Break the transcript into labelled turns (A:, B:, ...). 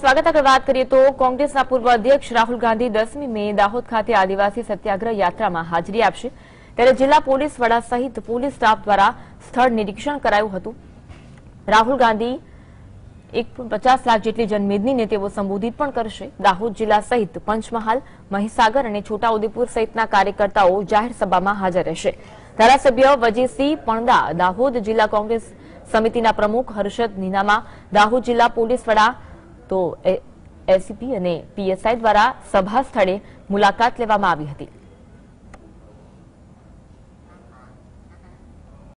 A: સ્વાગત આગળ વાત કરીએ તો કોંગ્રેસના પૂર્વ અધ્યક્ષ રાહુલ ગાંધી દસમી મે દાહોદ ખાતે આદિવાસી સત્યાગ્રહ યાત્રામાં હાજરી આપશે. ત્યારે જિલ્લા પોલીસ વડા સહિત પોલીસ સ્ટાફ દ્વારા સ્થળ નિરીક્ષણ કરાયું હતું. રાહુલ ગાંધી એક પચાસ લાખ જેટલી જનમેદનીને તેઓ સંબોધિત પણ કરશે. દાહોદ જિલ્લા સહિત પંચમહાલ, મહીસાગર અને છોટાઉદેપુર સહિતના કાર્યકર્તાઓ જાહેર સભામાં હાજર રહેશે. ધારાસભ્ય વજીસિંહ પણદા દાહોદ જિલ્લા કોંગ્રેસ સમિતિના પ્રમુખ હર્ષદ નીનામા, દાહોદ જિલ્લા પોલીસ વડા તો એસીપી અને પીએસઆઈ દ્વારા સભા સ્થળે મુલાકાત લેવામાં આવી હતી.